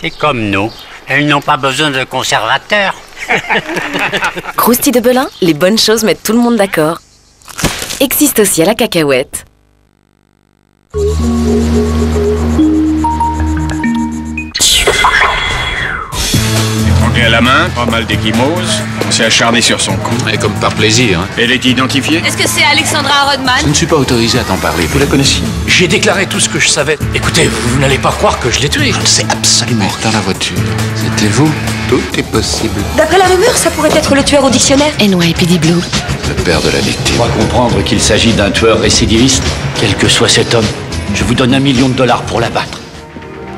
C'est comme nous. Elles n'ont pas besoin de conservateurs. Crousty de Belin, les bonnes choses mettent tout le monde d'accord. Existe aussi à la cacahuète. À la main, pas mal. On s'est acharné sur son cou. Et comme par plaisir. hein. Elle est identifiée Est-ce que c'est Alexandra Rodman? Je ne suis pas autorisé à t'en parler. Vous la connaissiez? J'ai déclaré tout ce que je savais. Écoutez, vous, vous n'allez pas croire que je l'ai tué. Je ne sais absolument. Dans la voiture. C'était vous? Tout est possible. D'après la rumeur, ça pourrait être le tueur au dictionnaire. NYPD Blue. Le père de la victime. crois comprendre qu'il s'agit d'un tueur récidiviste. Quel que soit cet homme, je vous donne un million de dollars pour l'abattre.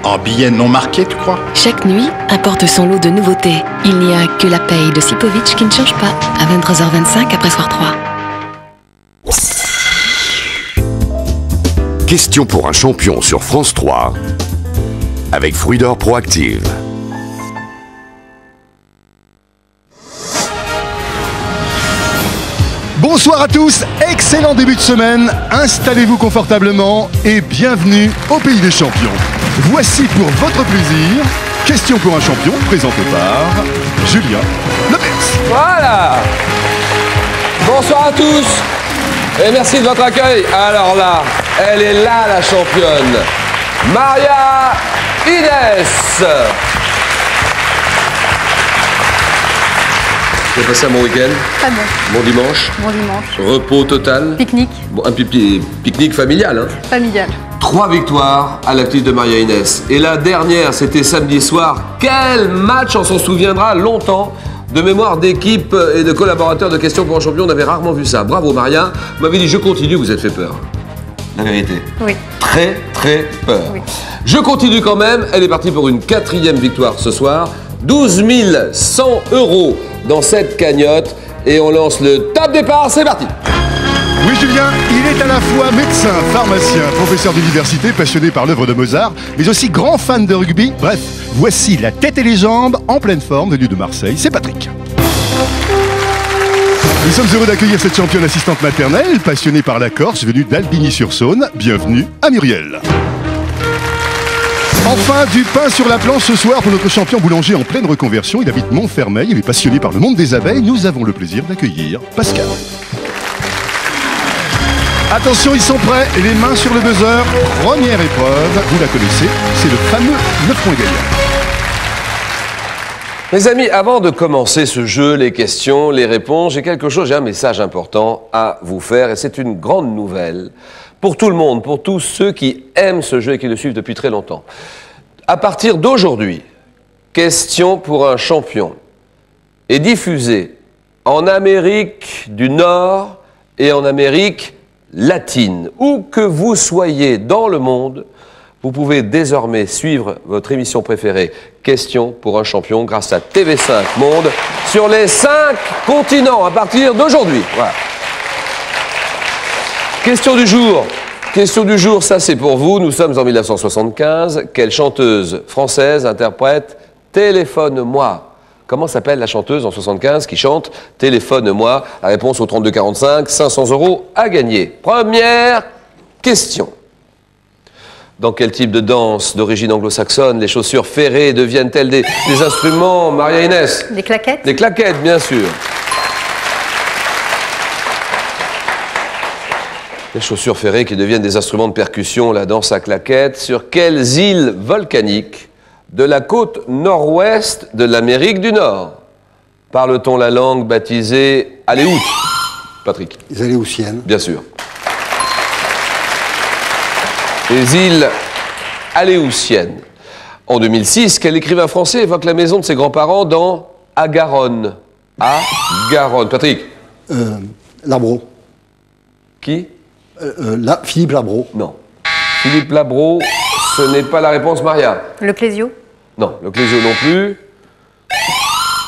En billets non marqués, tu crois? Chaque nuit apporte son lot de nouveautés. Il n'y a que la paye de Sipovic qui ne change pas. À 23h25 après soir 3. Question pour un champion sur France 3 avec Fruit d'Or Proactive. Bonsoir à tous, excellent début de semaine, installez-vous confortablement et bienvenue au pays des champions. Voici pour votre plaisir, question pour un champion présentée par Julien Lepers. Voilà Bonsoir à tous et merci de votre accueil. Alors là, elle est là la championne. Maria Inès J'ai passé un bon week-end, Très bon. bon dimanche, Bon dimanche. repos total, Pique-nique bon, un pipi- pique-nique familial. Hein. familial. Trois victoires à l'actif de Maria Inès. Et la dernière, c'était samedi soir. Quel match, on s'en souviendra longtemps. De mémoire d'équipe et de collaborateurs de questions pour un champion, on avait rarement vu ça. Bravo Maria. Vous m'avez dit je continue, vous êtes fait peur. La vérité. Oui. Très très peur. Oui. Je continue quand même. Elle est partie pour une quatrième victoire ce soir. 12 100 euros dans cette cagnotte. Et on lance le top départ. C'est parti. Oui Julien, il est à la fois médecin, pharmacien, professeur d'université, passionné par l'œuvre de Mozart, mais aussi grand fan de rugby. Bref, voici la tête et les jambes en pleine forme venu de Marseille, c'est Patrick. Nous sommes heureux d'accueillir cette championne assistante maternelle, passionnée par la Corse, venue d'Albigny-sur-Saône. Bienvenue à Muriel. Enfin, du pain sur la planche ce soir pour notre champion boulanger en pleine reconversion. Il habite Montfermeil, il est passionné par le monde des abeilles. Nous avons le plaisir d'accueillir Pascal. Attention, ils sont prêts, les mains sur le buzzer. Première épreuve, vous la connaissez, c'est le fameux 9 points. Mes amis, avant de commencer ce jeu, les questions, les réponses, j'ai quelque chose, j'ai un message important à vous faire et c'est une grande nouvelle pour tout le monde, pour tous ceux qui aiment ce jeu et qui le suivent depuis très longtemps. À partir d'aujourd'hui, question pour un champion est diffusée en Amérique du Nord et en Amérique latine. Où que vous soyez dans le monde, vous pouvez désormais suivre votre émission préférée, Question pour un champion, grâce à TV5 Monde, sur les cinq continents à partir d'aujourd'hui. Question du jour. Question du jour, ça c'est pour vous. Nous sommes en 1975. Quelle chanteuse française interprète Téléphone-moi? Comment s'appelle la chanteuse en 75 qui chante Téléphone-moi La réponse au 3245, 500 euros à gagner? Première question. Dans quel type de danse d'origine anglo-saxonne les chaussures ferrées deviennent-elles des, des instruments Maria Inès? Des claquettes Des claquettes, bien sûr. Les chaussures ferrées qui deviennent des instruments de percussion, la danse à claquettes. Sur quelles îles volcaniques de la côte nord-ouest de l'Amérique du Nord parle-t-on la langue baptisée Aléout Patrick? Les Aléoutiennes. Bien sûr. Les îles Aléoutiennes. En 2006, quel écrivain français évoque la maison de ses grands-parents dans Agaronne Agaronne. Patrick? Euh, Labro. Qui? Euh, euh, Philippe Labro. Non. Philippe Labro, ce n'est pas la réponse, Maria. Le Clésio Non, le Clésio non plus.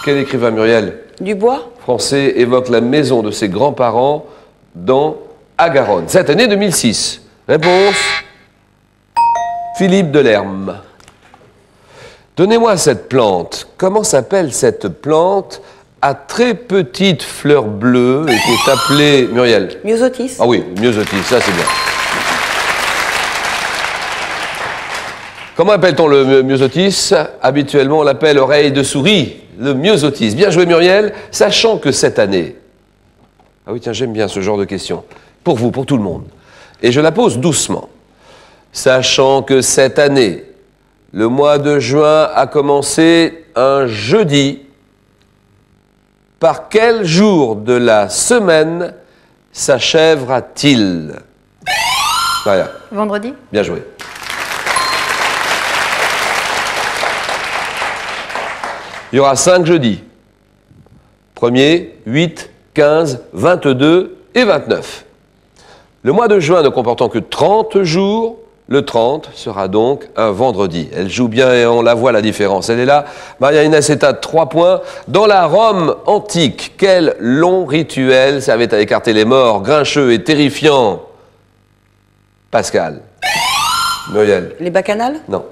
Quel écrivain Muriel Dubois français évoque la maison de ses grands-parents dans Agaronne Cette année 2006. Réponse Philippe Delerme. Donnez-moi cette plante. Comment s'appelle cette plante à très petites fleurs bleues et qui est appelée Muriel Myosotis Ah oui, myosotis, ça c'est bien. Comment appelle-t-on le my- myosotis Habituellement, on l'appelle oreille de souris, le myosotis. Bien joué Muriel, sachant que cette année... Ah oui, tiens, j'aime bien ce genre de questions. Pour vous, pour tout le monde. Et je la pose doucement. Sachant que cette année, le mois de juin a commencé un jeudi, par quel jour de la semaine s'achèvera-t-il? Vendredi bien joué. Il y aura cinq jeudis. 1er, 8, 15, 22 et 29. Le mois de juin ne comportant que 30 jours, le 30 sera donc un vendredi. Elle joue bien et on la voit la différence. Elle est là. Maria Inès est à 3 points. Dans la Rome antique, quel long rituel servait à écarter les morts, grincheux et terrifiant Pascal. Muriel. Les bacchanales? Non.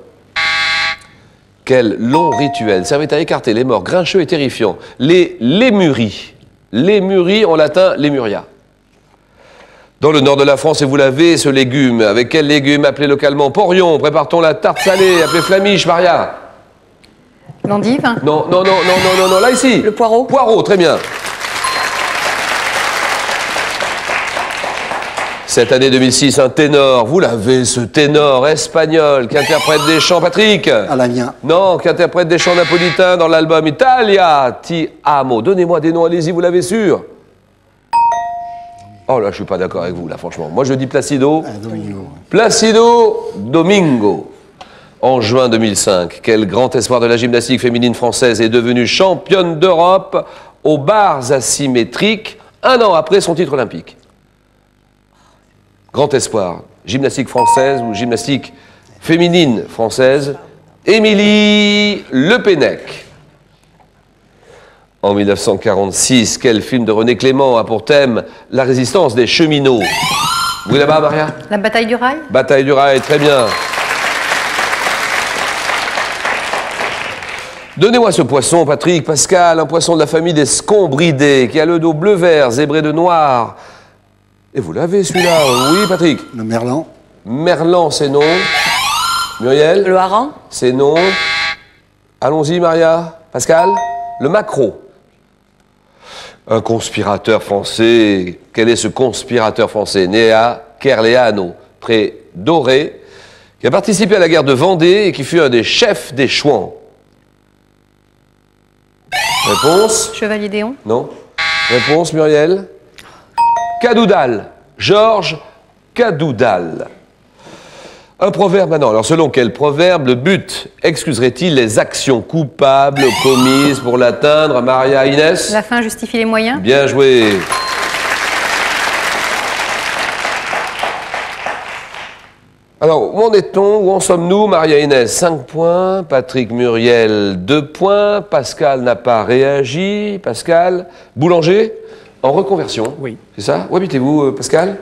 Quel long rituel servait à écarter les morts grincheux et terrifiants. Les lémuries. Lémuries en latin, lémuria. Dans le nord de la France, et vous l'avez, ce légume. Avec quel légume appelé localement porion Prépare-t-on la tarte salée, appelée flamiche, Maria L'endive Non, non, non, non, non, non, non, là ici. Le poireau Poireau, très bien. Cette année 2006, un ténor, vous l'avez, ce ténor espagnol qui interprète des chants, Patrick Alanien. Non, qui interprète des chants napolitains dans l'album Italia Ti Amo. Donnez-moi des noms, allez-y, vous l'avez sûr Oh là, je suis pas d'accord avec vous, là, franchement. Moi, je dis Placido. Ah, Domingo. Placido Domingo. En juin 2005, quel grand espoir de la gymnastique féminine française est devenue championne d'Europe aux barres asymétriques un an après son titre olympique Grand espoir. Gymnastique française ou gymnastique féminine française Émilie Le Pennec. En 1946, quel film de René Clément a pour thème la résistance des cheminots? Vous là-bas, Maria? La bataille du rail Bataille du rail, très bien. Donnez-moi ce poisson, Patrick, Pascal, un poisson de la famille des scombridés, qui a le dos bleu-vert, zébré de noir. Et vous l'avez celui-là, oui, Patrick Le merlan. Merlan, c'est non. Muriel Le hareng C'est non. Allons-y, Maria. Pascal Le macro. Un conspirateur français. Quel est ce conspirateur français? Né à Kerleano, près d'Oré, qui a participé à la guerre de Vendée et qui fut un des chefs des Chouans. Réponse? Chevalier Déon Non. Réponse, Muriel Cadoudal. Georges Cadoudal. Un proverbe maintenant. Alors, selon quel proverbe le but excuserait-il les actions coupables commises pour l'atteindre Maria Inès? La fin justifie les moyens? Bien joué. Alors, où en est-on? Où en sommes-nous, Maria Inès? 5 points, Patrick Muriel 2 points, Pascal n'a pas réagi. Pascal, boulanger? En reconversion Oui. C'est ça? Où habitez-vous, euh, Pascal?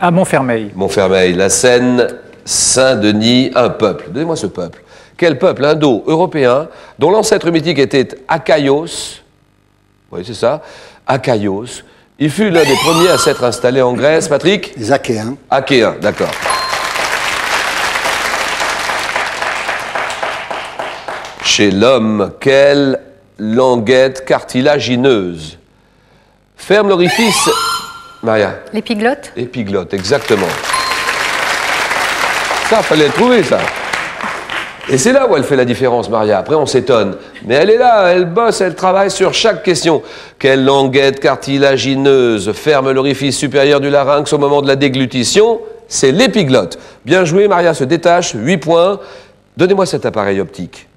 À Montfermeil. Montfermeil, la Seine, Saint-Denis, un peuple. Donnez-moi ce peuple. Quel peuple? Indo-européen dont l'ancêtre mythique était Achaïos Oui, c'est ça. Achaïos. Il fut l'un des premiers à s'être installé en Grèce. Patrick? Les Achéens. Achéens, d'accord. Chez l'homme, quelle languette cartilagineuse? Ferme l'orifice. Maria L'épiglotte Épiglotte, exactement. Ça, fallait le trouver, ça. Et c'est là où elle fait la différence, Maria. Après, on s'étonne. Mais elle est là, elle bosse, elle travaille sur chaque question. Quelle languette cartilagineuse ferme l'orifice supérieur du larynx au moment de la déglutition? C'est l'épiglotte. Bien joué, Maria se détache, 8 points. Donnez-moi cet appareil optique.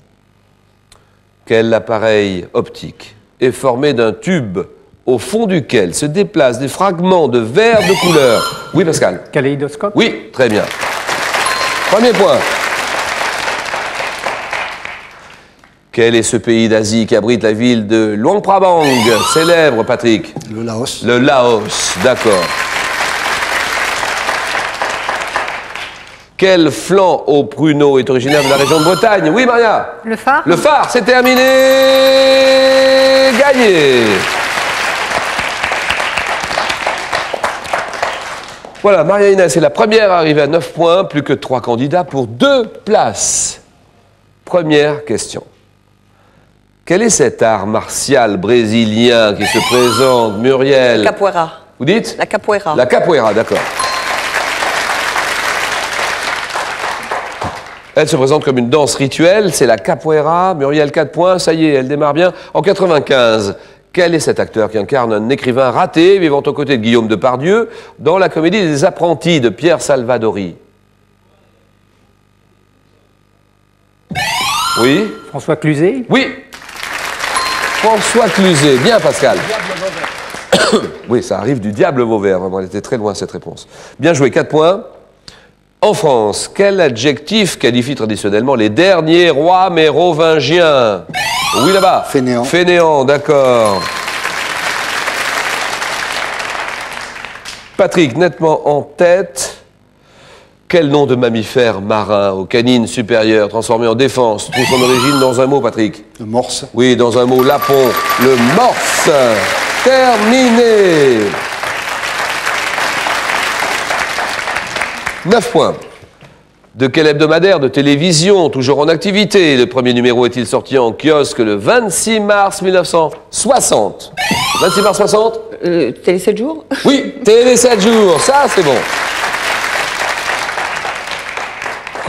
Quel appareil optique? Est formé d'un tube au fond duquel se déplacent des fragments de verre de couleur. Oui, Pascal. Kaléidoscope. Oui, très bien. Premier point. Quel est ce pays d'Asie qui abrite la ville de Luang Prabang Célèbre, Patrick. Le Laos. Le Laos, d'accord. Quel flanc au pruneau est originaire de la région de Bretagne? Oui, Maria. Le phare. Le phare, c'est terminé. Gagné Voilà, Maria Inès est la première à arriver à 9 points, plus que 3 candidats pour 2 places. Première question. Quel est cet art martial brésilien qui se présente, Muriel? Capoeira. Vous dites? La capoeira. La capoeira, d'accord. Elle se présente comme une danse rituelle, c'est la capoeira. Muriel, 4 points, ça y est, elle démarre bien. En 95, quel est cet acteur qui incarne un écrivain raté vivant aux côtés de Guillaume Depardieu dans la comédie des apprentis de Pierre Salvadori? Oui François Cluzet? Oui François Cluzet. Bien, Pascal. oui, ça arrive du diable Vauvert. Vraiment, elle était très loin, cette réponse. Bien joué, 4 points. En France, quel adjectif qualifie traditionnellement les derniers rois mérovingiens Oui, là-bas. Fainéant. Fainéant, d'accord. Patrick, nettement en tête. Quel nom de mammifère marin aux canines supérieures transformé en défense trouve son origine dans un mot, Patrick Le morse. Oui, dans un mot lapon, le morse. Terminé. 9 points. De quel hebdomadaire de télévision, toujours en activité, le premier numéro est-il sorti en kiosque le 26 mars 1960 26 mars 60 Euh, Télé 7 jours? Oui, Télé 7 jours, ça c'est bon.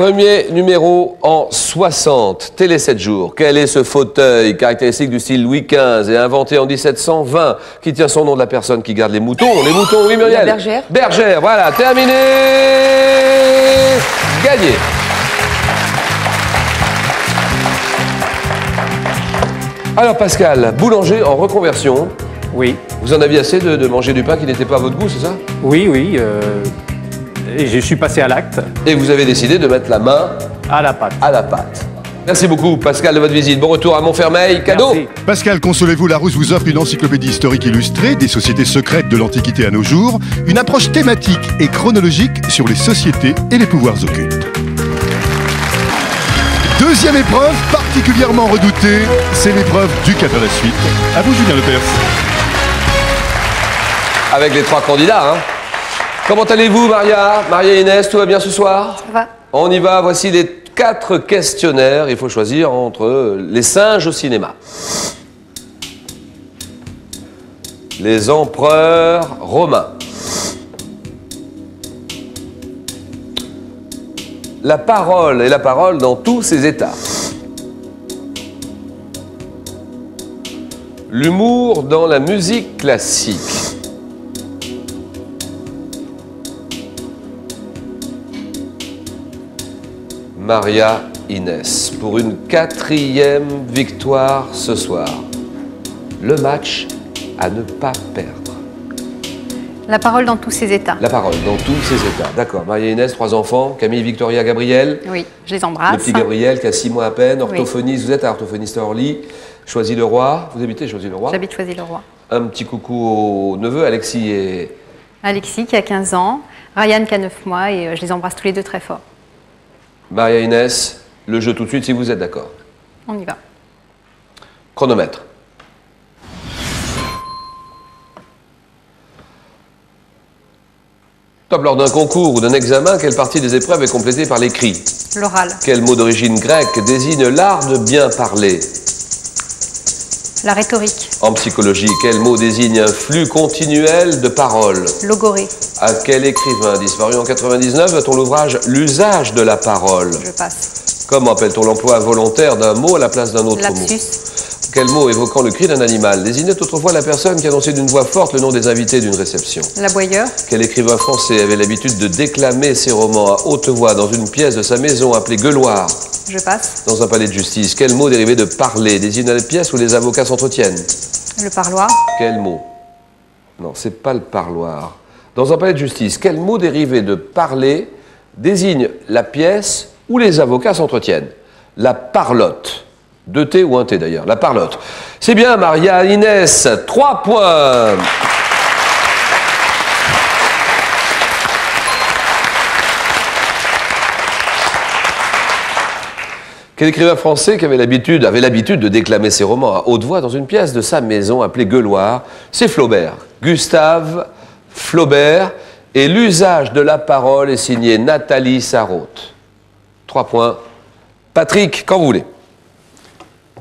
Premier numéro en 60, Télé 7 jours. Quel est ce fauteuil caractéristique du style Louis XV et inventé en 1720 qui tient son nom de la personne qui garde les moutons? Les moutons, oui Muriel La bergère. Bergère, voilà, terminé Gagné Alors Pascal, boulanger en reconversion, Oui. vous en aviez assez de, de manger du pain qui n'était pas à votre goût, c'est ça? Oui, oui. euh, et je suis passé à l'acte, Et vous avez décidé de mettre la main à la pâte. à la pâte. Merci beaucoup Pascal de votre visite. Bon retour à Montfermeil. Cadeau Merci. Pascal, consolez-vous, Larousse vous offre une encyclopédie historique illustrée des sociétés secrètes de l'Antiquité à nos jours, une approche thématique et chronologique sur les sociétés et les pouvoirs occultes. Deuxième épreuve, particulièrement redoutée, c'est l'épreuve du cadre à la suite. À vous, Julien Lepers. Avec les trois candidats. hein. Comment allez-vous Maria Maria Inès, tout va bien ce soir? Ça va On y va, voici les quatre questionnaires. Il faut choisir entre les singes au cinéma. Les empereurs romains. La parole et la parole dans tous ses états. L'humour dans la musique classique. Maria Inès pour une quatrième victoire ce soir. Le match à ne pas perdre. La parole dans tous ses états. La parole dans tous ses états. D'accord. Maria Inès, trois enfants. Camille, Victoria, Gabriel. Oui, je les Le embrasse. petit Gabriel qui a six mois à peine. Orthophoniste, vous êtes à orthophoniste à Orly. Choisy-le-Roi. Vous habitez Choisy-le-Roi. J'habite Choisy-le-Roi. Un petit coucou au neveu Alexis et Alexis qui a 15 ans, Ryan qui a 9 mois et euh, je les embrasse tous les deux très fort. Maria Inès. Le jeu tout de suite si vous êtes d'accord. On y va. Chronomètre. Top, lors d'un concours ou d'un examen, quelle partie des épreuves est complétée par l'écrit? L'oral. Quel mot d'origine grecque désigne l'art de bien parler? La rhétorique. En psychologie, quel mot désigne un flux continuel de paroles Logorée. À quel écrivain disparu en 99 doit-on l'ouvrage L'usage de la parole Je passe. Comment appelle-t-on l'emploi volontaire d'un mot à la place d'un autre mot. Quel mot évoquant le cri d'un animal désignait autrefois la personne qui annonçait d'une voix forte le nom des invités d'une réception L'aboyeur. Quel écrivain français avait l'habitude de déclamer ses romans à haute voix dans une pièce de sa maison appelée Gueuloir, Je passe. dans un palais de justice Quel mot dérivé de parler désigne la pièce où les avocats s'entretiennent? Le parloir. Quel mot? Non, c'est pas le parloir. Dans un palais de justice, quel mot dérivé de parler désigne la pièce où les avocats s'entretiennent? La parlotte. Deux T ou un T d'ailleurs, la parlotte. C'est bien, Maria Inès, trois points. Quel écrivain français qui avait l'habitude, avait l'habitude de déclamer ses romans à haute voix dans une pièce de sa maison appelée Gueuloir? C'est Flaubert. Gustave Flaubert. Et l'usage de la parole est signé Nathalie Sarraute. Trois points. Patrick, quand vous voulez.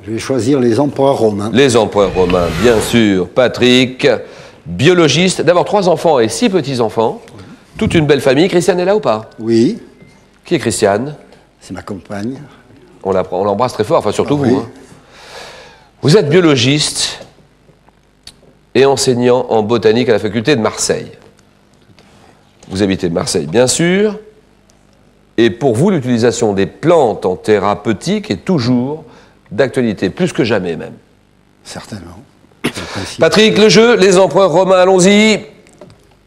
Je vais choisir les empereurs romains. Les empereurs romains, bien sûr. Patrick, biologiste, d'abord trois enfants et six petits-enfants. Toute une belle famille. Christiane est là ou pas? Oui. Qui est Christiane? C'est ma compagne. On l'embrasse très fort, enfin surtout Ah oui. vous. hein. Vous êtes biologiste et enseignant en botanique à la faculté de Marseille. Vous habitez Marseille, bien sûr. Et pour vous, l'utilisation des plantes en thérapeutique est toujours d'actualité, plus que jamais même. Certainement. Patrick, le jeu, les empereurs romains, allons-y.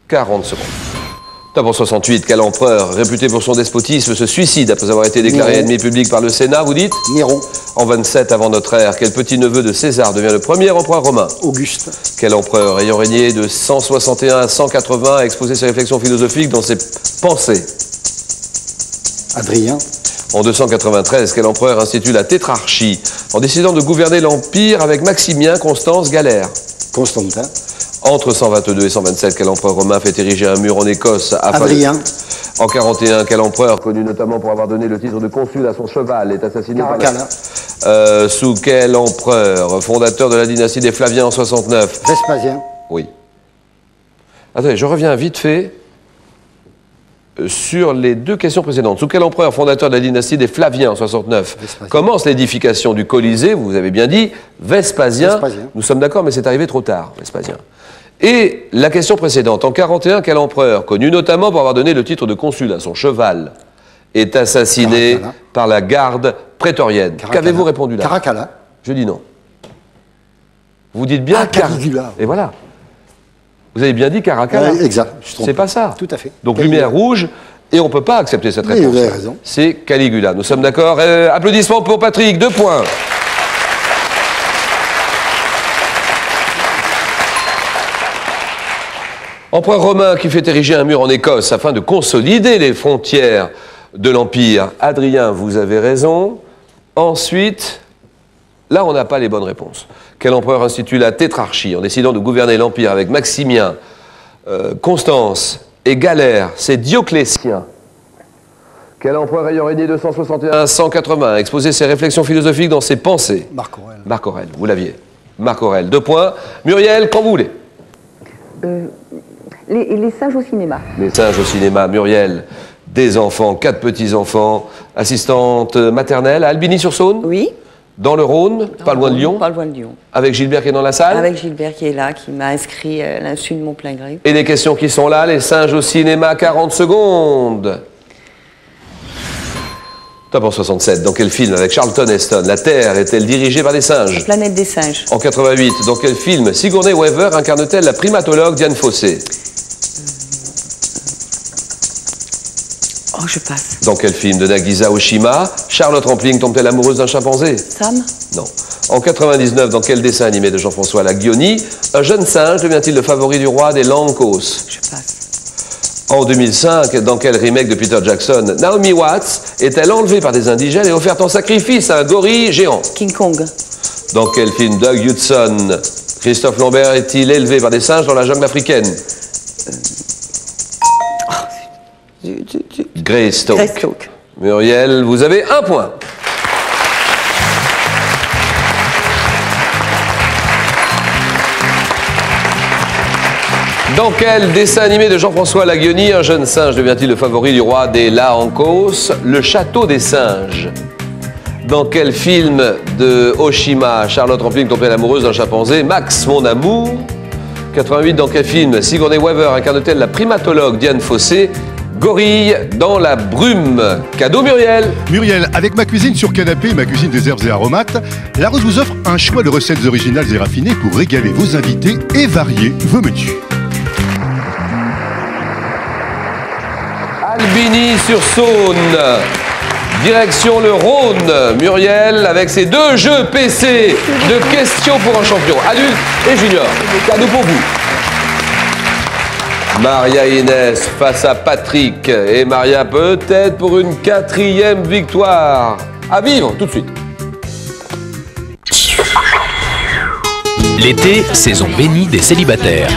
40 secondes. D'abord 68, quel empereur, réputé pour son despotisme, se suicide après avoir été déclaré Néron. ennemi public par le Sénat, vous dites? Néron. En 27 avant notre ère, quel petit-neveu de César devient le premier empereur romain? Auguste. Quel empereur, ayant régné de 161 à 180, a exposé ses réflexions philosophiques dans ses pensées? Adrien. En 293, quel empereur institue la tétrarchie en décidant de gouverner l'Empire avec Maximien, Constance, Galère? Constantin. Entre 122 et 127, quel empereur romain fait ériger un mur en Écosse afin de- Adrien. En 41, quel empereur, connu notamment pour avoir donné le titre de consul à son cheval, est assassiné par la... Euh, sous quel empereur, fondateur de la dynastie des Flaviens en 69 Vespasien. Oui. Attendez, je reviens vite fait sur les deux questions précédentes. Sous quel empereur, fondateur de la dynastie des Flaviens en 69 Vespasien. Commence l'édification du Colisée, vous avez bien dit, Vespasien. Vespasien. Nous sommes d'accord, mais c'est arrivé trop tard, Vespasien. Et la question précédente, en 41, quel empereur, connu notamment pour avoir donné le titre de consul à son cheval, est assassiné Caracalla. par la garde prétorienne? Qu'avez-vous répondu là? Caracalla. Je dis non. Vous dites bien Ah, Car- Caligula. Et voilà. Vous avez bien dit Caracalla. Ouais, exact. C'est pas ça. Tout à fait. Donc Caligula. lumière rouge, et on ne peut pas accepter cette réponse. vous avez raison. C'est Caligula. Nous sommes d'accord. Euh, applaudissements pour Patrick, deux points. Empereur romain qui fait ériger un mur en Écosse afin de consolider les frontières de l'Empire. Adrien, vous avez raison. Ensuite, là, on n'a pas les bonnes réponses. Quel empereur institue la tétrarchie en décidant de gouverner l'Empire avec Maximien, euh, Constance et Galère C'est Dioclétien. Quel empereur ayant régné de 161 à 180 a exposé ses réflexions philosophiques dans ses pensées? Marc Aurèle. Marc Aurèle, vous l'aviez. Marc Aurèle, deux points. Muriel, quand vous voulez. Les, les singes au cinéma. Les singes au cinéma, Muriel, des enfants, quatre petits-enfants, assistante maternelle à Albigny-sur-Saône, Oui. Dans le Rhône, pas loin de Lyon, Pas loin de Lyon. avec Gilbert qui est dans la salle. Avec Gilbert qui est là, qui m'a inscrit à l'insu de mon plein gré. Et les questions qui sont là, les singes au cinéma, 40 secondes. Top en 67, dans quel film avec Charlton Heston La Terre est-elle dirigée par des singes? Planète des singes. En 88, dans quel film Sigourney Weaver incarne-t-elle la primatologue Diane Fossé? Oh, je passe. Dans quel film de Nagisa Oshima Charlotte Rampling tombe-t-elle amoureuse d'un chimpanzé Sam Non. En 99, dans quel dessin animé de Jean-François Laguioni un jeune singe devient-il le favori du roi des Lancos Je passe. En 2005, dans quel remake de Peter Jackson Naomi Watts est-elle enlevée par des indigènes et offerte en sacrifice à un gorille géant King Kong. Dans quel film Doug Hudson Christophe Lambert est-il élevé par des singes dans la jungle africaine Du- du- du- Greystoke. Greystoke. Muriel, vous avez un point. Dans quel dessin animé de Jean-François Laguioni un jeune singe devient-il le favori du roi des Lahancos, le château des singes? Dans quel film de Oshima Charlotte Rampling tombe-t-elle amoureuse d'un chimpanzé? Max, mon amour 88, dans quel film? Sigourney Weaver incarne-t-elle la primatologue Diane Fossé? Gorille dans la brume. Cadeau Muriel Muriel, avec ma cuisine sur canapé, ma cuisine des herbes et aromates, La Rose vous offre un choix de recettes originales et raffinées pour régaler vos invités et varier vos menus. Albigny sur Saône. Direction le Rhône. Muriel avec ses deux jeux PC de questions pour un champion, adulte et junior. Cadeau pour vous. Maria Inès face à Patrick. Et Maria peut-être pour une quatrième victoire. À vivre tout de suite. L'été, saison bénie des célibataires.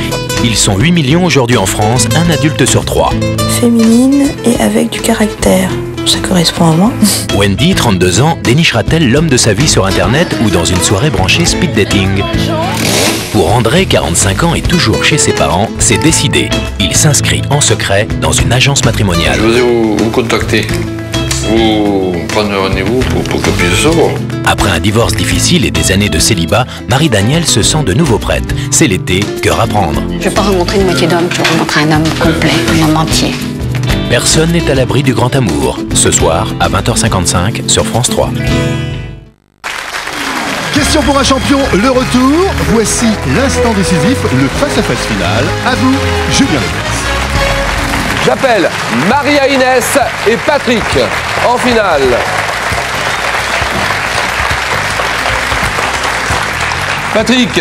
Ils sont 8 millions aujourd'hui en France, un adulte sur trois. Féminine et avec du caractère. Ça correspond à moi. Wendy, 32 ans, dénichera-t-elle l'homme de sa vie sur Internet ou dans une soirée branchée speed dating? Pour André, 45 ans et toujours chez ses parents, c'est décidé. Il s'inscrit en secret dans une agence matrimoniale. Je voudrais vous, vous contacter. Vous prendre rendez-vous pour, pour que je puisse savoir. Après un divorce difficile et des années de célibat, Marie-Danielle se sent de nouveau prête. C'est l'été, cœur à prendre. Je veux pas rencontrer une moitié d'homme, je veux rencontrer un homme complet, un homme entier. Personne n'est à l'abri du grand amour. Ce soir, à 20h55 sur France 3. Question pour un champion, le retour. Voici l'instant décisif, le face-à-face final. À vous, Julien Lepers. J'appelle Maria Inès et Patrick en finale. Patrick,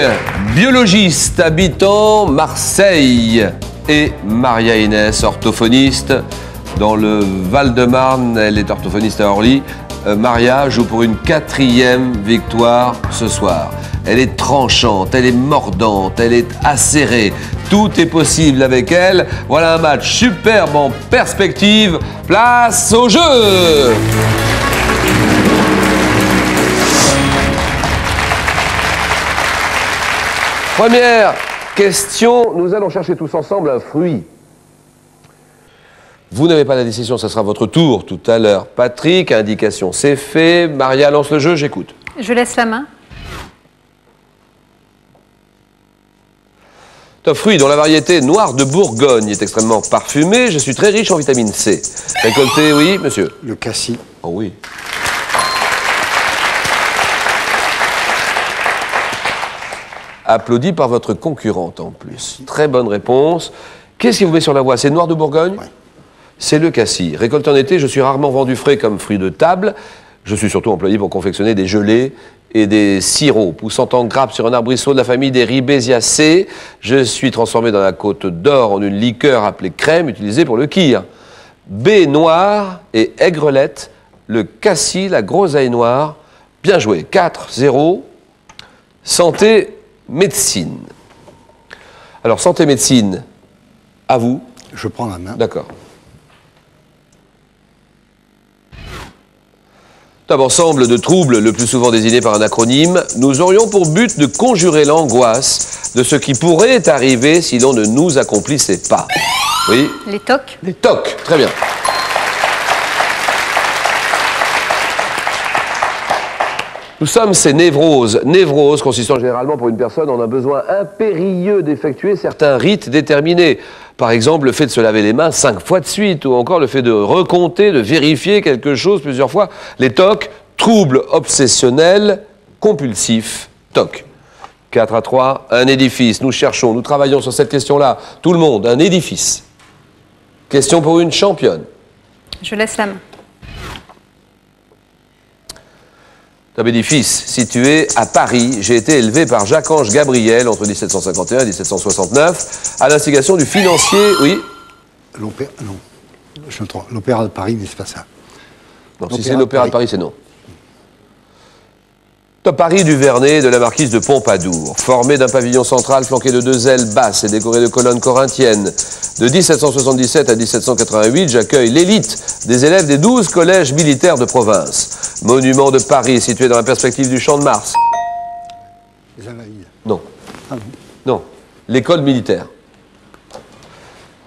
biologiste habitant Marseille et Maria Inès, orthophoniste dans le Val-de-Marne. Elle est orthophoniste à Orly. Euh, Maria joue pour une quatrième victoire ce soir. Elle est tranchante, elle est mordante, elle est acérée. Tout est possible avec elle. Voilà un match superbe en perspective. Place au jeu Première question, nous allons chercher tous ensemble un fruit. Vous n'avez pas la décision, ça sera votre tour tout à l'heure. Patrick, indication, c'est fait. Maria lance le jeu, j'écoute. Je laisse la main. Un fruit dont la variété noire de Bourgogne est extrêmement parfumée. Je suis très riche en vitamine C. Récolté, oui, monsieur Le cassis. Oh oui. Applaudi par votre concurrente en plus. Très bonne réponse. Qu'est-ce qui vous met sur la voie? C'est noir de Bourgogne? C'est le cassis. Récolté en été, je suis rarement vendu frais comme fruit de table. Je suis surtout employé pour confectionner des gelées et des sirops. Poussant en grappe sur un arbrisseau de la famille des Ribésiacées, je suis transformé dans la côte d'or en une liqueur appelée crème utilisée pour le kir. B noir et aigrelette, le cassis, la groseille noire. Bien joué. 4-0. Santé, médecine. Alors, santé, médecine, à vous. Je prends la main. D'accord. Un ensemble de troubles, le plus souvent désignés par un acronyme, nous aurions pour but de conjurer l'angoisse de ce qui pourrait arriver si l'on ne nous accomplissait pas. Oui Les tocs. Les tocs, très bien. Nous sommes ces névroses. Névroses consistant généralement pour une personne en un besoin impérieux d'effectuer certains rites déterminés. Par exemple, le fait de se laver les mains cinq fois de suite, ou encore le fait de recompter, de vérifier quelque chose plusieurs fois. Les TOC, troubles obsessionnels compulsifs, TOC. 4 à 3, un édifice. Nous cherchons, nous travaillons sur cette question-là. Tout le monde, un édifice. Question pour une championne. Je laisse la main. Un édifice situé à Paris. J'ai été élevé par Jacques-Ange Gabriel entre 1751 et 1769 à l'instigation du financier, oui L'opéra, non. Je me trompe. L'opéra de Paris, c'est pas ça. Non, si c'est l'Opéra de Paris, c'est non. Top Paris du Vernet de la marquise de Pompadour, formé d'un pavillon central flanqué de deux ailes basses et décoré de colonnes corinthiennes. De 1777 à 1788, j'accueille l'élite des élèves des 12 collèges militaires de province. Monument de Paris situé dans la perspective du Champ de Mars. Les Invalides. Non. Ah Non. L'école militaire.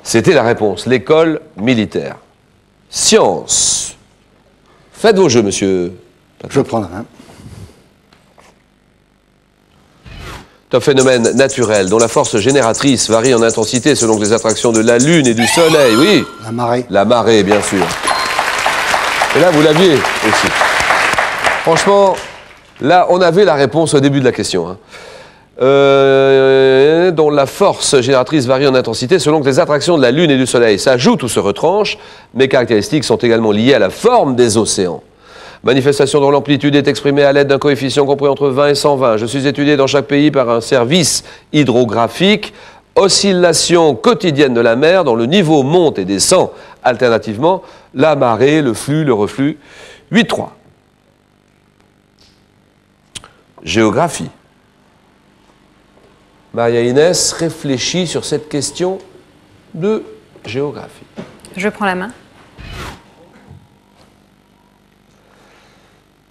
C'était la réponse. L'école militaire. Science. Faites vos jeux, monsieur. Je prends la main. C'est un phénomène naturel dont la force génératrice varie en intensité selon les attractions de la Lune et du Soleil, oui. La marée. La marée, bien sûr. Et là, vous l'aviez aussi. Franchement, là, on avait la réponse au début de la question. hein. Euh, dont la force génératrice varie en intensité selon que les attractions de la Lune et du Soleil s'ajoutent ou se retranchent. Mes caractéristiques sont également liées à la forme des océans. Manifestation dont l'amplitude est exprimée à l'aide d'un coefficient compris entre 20 et 120. Je suis étudié dans chaque pays par un service hydrographique. Oscillation quotidienne de la mer dont le niveau monte et descend alternativement. La marée, le flux, le reflux. 8-3. Géographie. Maria Inès réfléchit sur cette question de géographie. Je prends la main.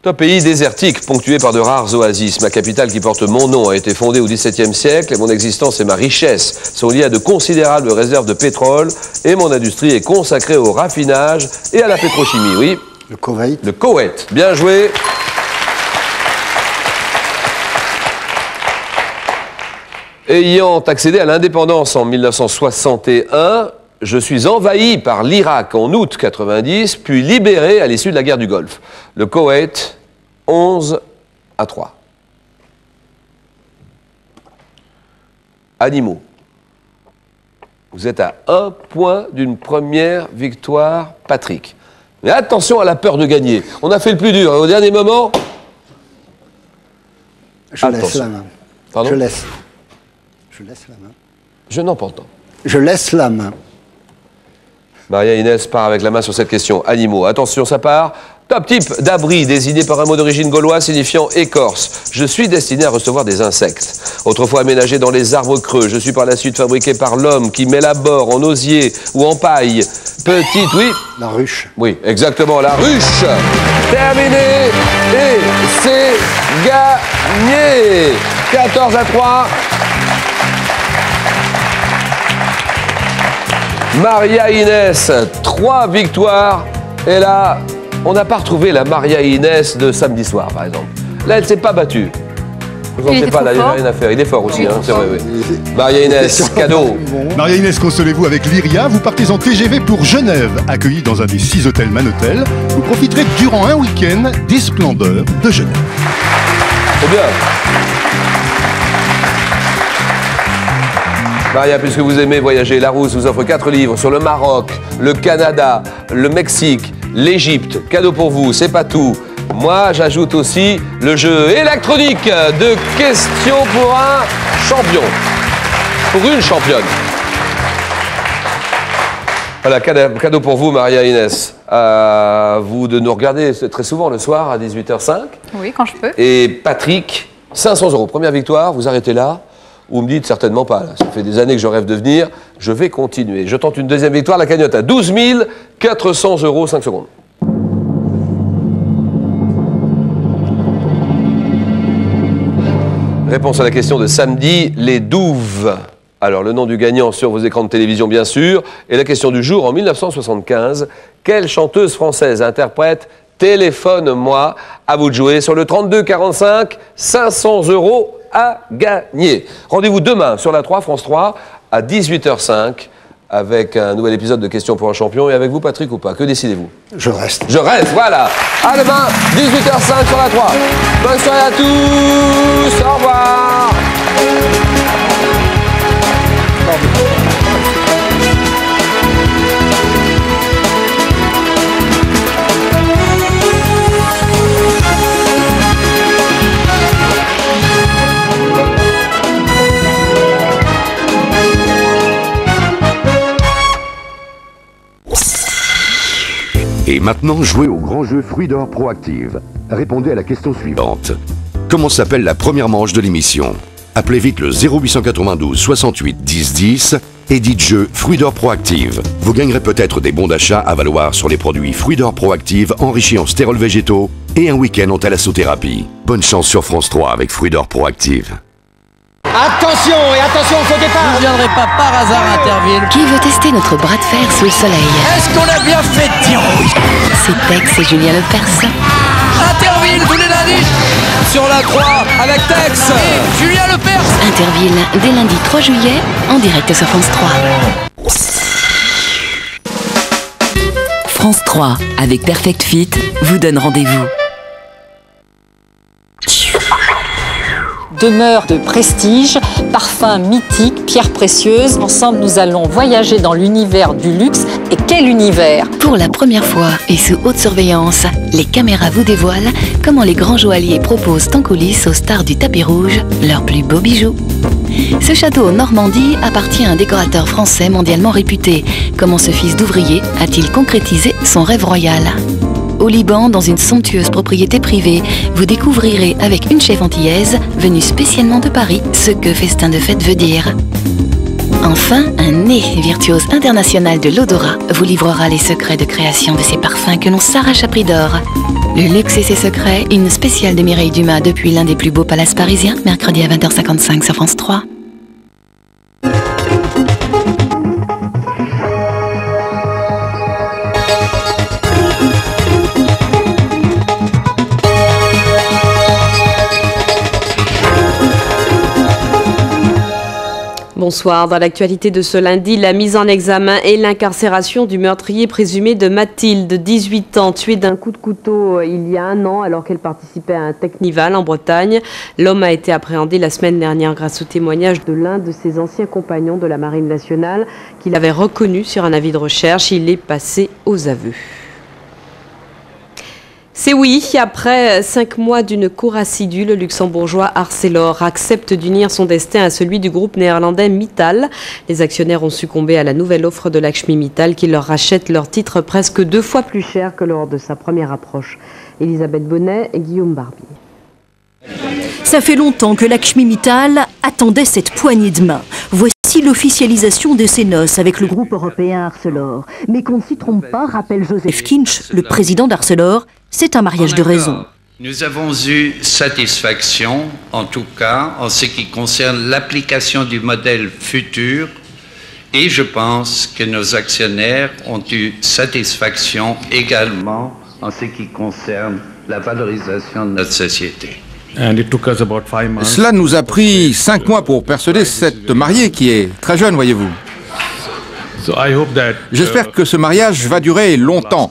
C'est un pays désertique, ponctué par de rares oasis. Ma capitale, qui porte mon nom, a été fondée au XVIIe siècle et mon existence et ma richesse sont liées à de considérables réserves de pétrole et mon industrie est consacrée au raffinage et à la pétrochimie. Oui Le Koweït. Le Koweït. Bien joué. Ayant accédé à l'indépendance en 1961, je suis envahi par l'Irak en août 90, puis libéré à l'issue de la guerre du Golfe. Le Koweït, 11 à 3. Animaux. Vous êtes à un point d'une première victoire, Patrick. Mais attention à la peur de gagner. On a fait le plus dur. Au dernier moment, Je laisse la main. Pardon Je laisse. Je laisse la main. je n'en pas. Je laisse la main. Maria Inès part avec la main sur cette question. Animaux. Attention, ça part. Top type d'abri désigné par un mot d'origine gauloise signifiant écorce. Je suis destiné à recevoir des insectes. Autrefois aménagé dans les arbres creux, je suis par la suite fabriqué par l'homme qui m'élabore en osier ou en paille. Petite, oui La ruche. Oui, exactement, la ruche. Terminé et c'est gagné. 14 à 3. Maria Inès, trois victoires. Et là, on n'a pas retrouvé la Maria Inès de samedi soir, par exemple. Là, elle ne s'est pas battue. Vous en Il pas, là, il n'y a rien à faire. Il est fort aussi, hein, c'est vrai, fort. oui. Maria Inès, cadeau. Maria Inès, consolez-vous avec Lyria. Vous partez en TGV pour Genève, accueilli dans un des six hôtels Manotel. Vous profiterez durant un week-end des splendeurs de Genève. C'est bien. Maria, puisque vous aimez voyager, Larousse vous offre quatre livres sur le Maroc, le Canada, le Mexique, l'Égypte. Cadeau pour vous, c'est pas tout. Moi, j'ajoute aussi le jeu électronique de questions pour un champion. Pour une championne. Voilà, cade- cadeau pour vous, Maria Inès. À vous de nous regarder très souvent le soir à 18h05. Oui, quand je peux. Et Patrick, 500 euros. Première victoire, vous arrêtez là Ou me dites certainement pas. Ça fait des années que je rêve de venir. Je vais continuer. Je tente une deuxième victoire. La cagnotte à 12 400 euros, 5 secondes. Réponse à la question de samedi, les douves. Alors, le nom du gagnant sur vos écrans de télévision, bien sûr. Et la question du jour, en 1975, quelle chanteuse française interprète Téléphone-moi? À vous de jouer sur le 32 45, 500 euros à gagner. Rendez-vous demain sur la 3, France 3, à 18h05, avec un nouvel épisode de Questions pour un champion. Et avec vous, Patrick, ou pas? Que décidez-vous? Je reste. je reste, voilà. À demain, 18h05 sur la 3. Bonne soirée à tous. Maintenant, jouez au grand jeu Fruit d'or proactive. Répondez à la question suivante. Comment s'appelle la première manche de l'émission Appelez vite le 0892 68 10 10 et dites jeu Fruit d'or proactive. Vous gagnerez peut-être des bons d'achat à valoir sur les produits Fruit d'or proactive enrichis en stérols végétaux et un week-end en thalassothérapie. Bonne chance sur France 3 avec Fruit d'or proactive. Attention et attention au faux départ Vous ne viendrez pas par hasard à Interville. Qui veut tester notre bras de fer sous le soleil Est-ce qu'on a bien fait Thierry C'est Tex et Julien Lepers. Interville tous les lundis sur la 3 avec Tex et Julien Lepers. Interville, dès lundi 3 juillet, en direct sur France 3. France 3, avec Perfect Fit, vous donne rendez-vous. Demeure de prestige, parfums mythiques, pierres précieuses. Ensemble, nous allons voyager dans l'univers du luxe. Et quel univers Pour la première fois et sous haute surveillance, les caméras vous dévoilent comment les grands joailliers proposent en coulisses aux stars du tapis rouge leurs plus beaux bijoux. Ce château en Normandie appartient à un décorateur français mondialement réputé. Comment ce fils d'ouvrier a-t-il concrétisé son rêve royal? Au Liban, dans une somptueuse propriété privée, vous découvrirez avec une chef antillaise venue spécialement de Paris ce que festin de fête veut dire. Enfin, un nez virtuose international de l'odorat vous livrera les secrets de création de ces parfums que l'on s'arrache à prix d'or. Le luxe et ses secrets, une spéciale de Mireille Dumas depuis l'un des plus beaux palaces parisiens, mercredi à 20h55 sur France 3. Bonsoir. Dans l'actualité de ce lundi, la mise en examen et l'incarcération du meurtrier présumé de Mathilde, 18 ans, tuée d'un coup de couteau euh, il y a un an alors qu'elle participait à un technival en Bretagne. L'homme a été appréhendé la semaine dernière grâce au témoignage de l'un de ses anciens compagnons de la Marine nationale qu'il avait reconnu sur un avis de recherche. Il est passé aux aveux. C'est oui, après cinq mois d'une cour assidue, le luxembourgeois Arcelor accepte d'unir son destin à celui du groupe néerlandais Mittal. Les actionnaires ont succombé à la nouvelle offre de Lakshmi Mittal qui leur rachète leur titre presque deux fois plus cher que lors de sa première approche. Elisabeth Bonnet et Guillaume Barbier. Ça fait longtemps que Lakshmi Mittal attendait cette poignée de main. L'officialisation de ses noces avec le groupe européen Arcelor. Mais qu'on ne s'y trompe pas, rappelle Joseph Kinch, le président d'Arcelor, c'est un mariage de raison. Nous avons eu satisfaction, en tout cas, en ce qui concerne l'application du modèle futur, et je pense que nos actionnaires ont eu satisfaction également en ce qui concerne la valorisation de notre société. Cela nous a pris cinq mois pour persuader cette mariée qui est très jeune, voyez-vous. J'espère que ce mariage va durer longtemps.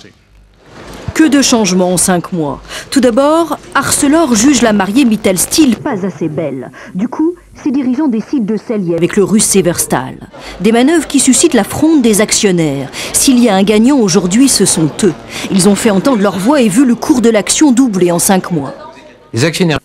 Que de changements en cinq mois. Tout d'abord, Arcelor juge la mariée Mittal Steel pas assez belle. Du coup, ses dirigeants décident de s'allier avec le russe Severstal. Des manœuvres qui suscitent la fronde des actionnaires. S'il y a un gagnant aujourd'hui, ce sont eux. Ils ont fait entendre leur voix et vu le cours de l'action doubler en cinq mois. Les actionnaires